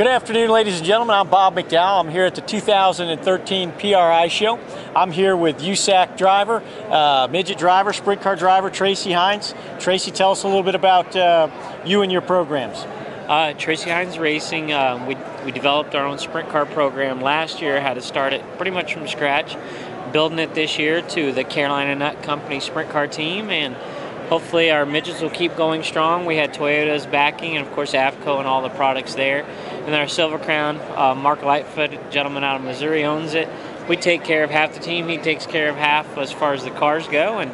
Good afternoon, ladies and gentlemen. I'm Bob McDowell. I'm here at the 2013 PRI show. I'm here with USAC driver, uh, midget driver, sprint car driver, Tracy Hines. Tracy, tell us a little bit about uh, you and your programs. Uh, Tracy Hines Racing, um, we, we developed our own sprint car program last year, had to start it pretty much from scratch, building it this year to the Carolina Nut Company sprint car team, and hopefully our midgets will keep going strong. We had Toyota's backing, and of course AFCO and all the products there. And then our Silver Crown, uh, Mark Lightfoot, gentleman out of Missouri, owns it. We take care of half the team. He takes care of half as far as the cars go, and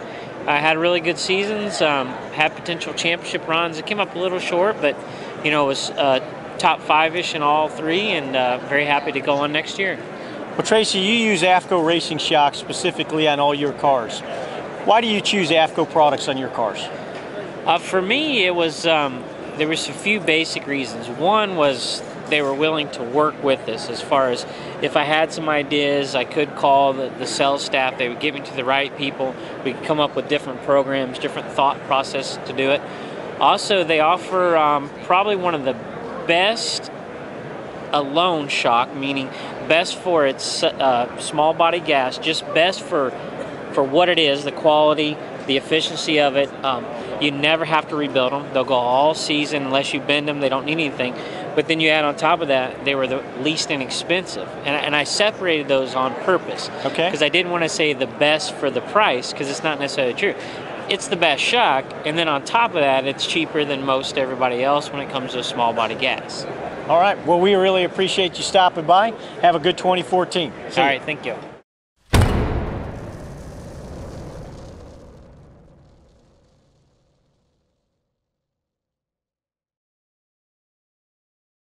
I had really good seasons. Um, had potential championship runs. It came up a little short, but you know it was uh, top five-ish in all three, and uh, very happy to go on next year. Well, Tracy, you use AFCO racing shocks specifically on all your cars. Why do you choose AFCO products on your cars? Uh, for me, it was um, there was a few basic reasons. One was they were willing to work with us as far as if I had some ideas, I could call the, the sales staff. They would get me to the right people. We could come up with different programs, different thought process to do it. Also, they offer um, probably one of the best alone shock, meaning best for its uh, small body gas, just best for for what it is, the quality, the efficiency of it. Um, you never have to rebuild them. They'll go all season unless you bend them. They don't need anything. But then you add on top of that, they were the least inexpensive. And, and I separated those on purpose. Okay. Because I didn't want to say the best for the price, because it's not necessarily true. It's the best shock, and then on top of that, it's cheaper than most everybody else when it comes to small body gas. All right. Well, we really appreciate you stopping by. Have a good 2014. See all right. Thank you.